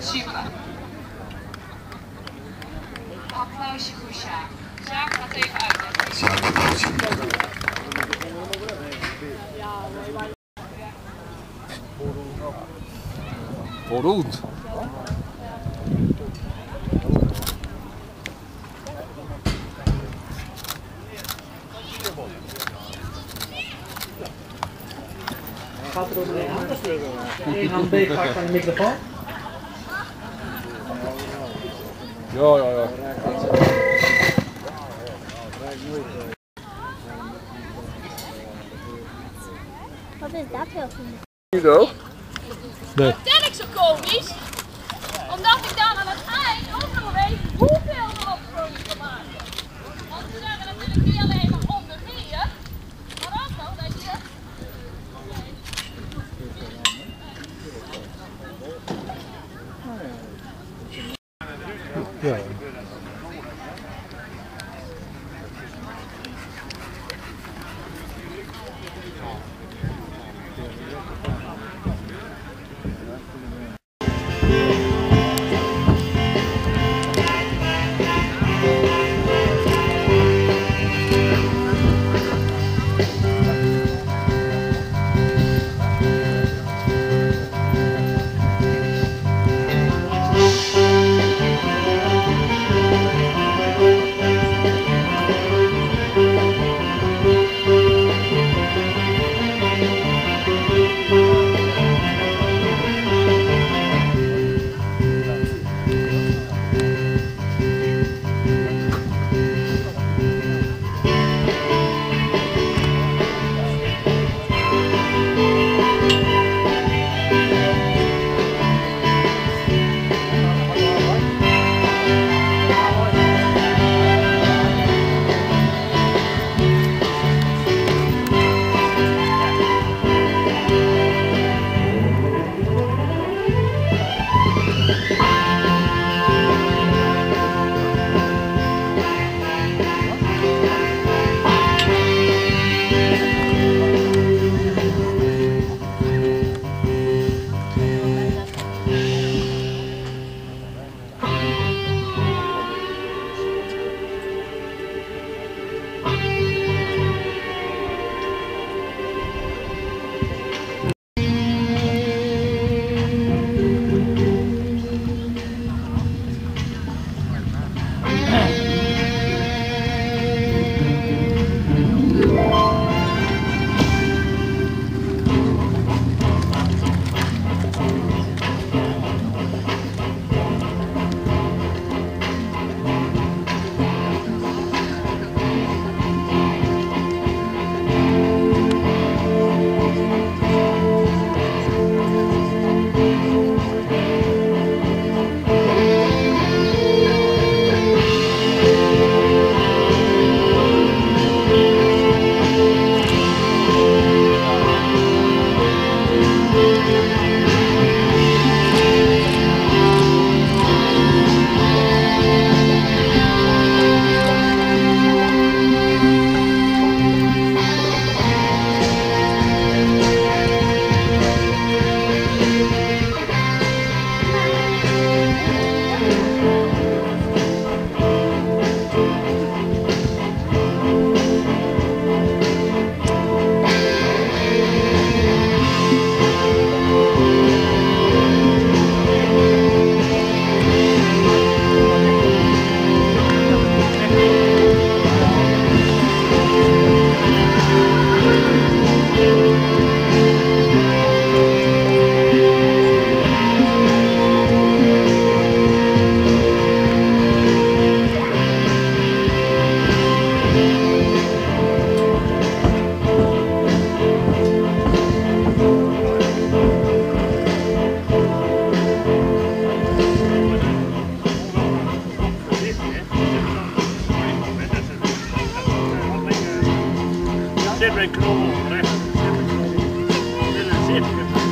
Super. Voor Sjaak. Gaat er overheen aan? Eén hand beet pakt van de microfoon. Ja, ja, ja. Wat is dat heel goed? Niet ook? Nee. Vertel ik zo komisch? Omdat ik dan 对。folklore. Eller seppe.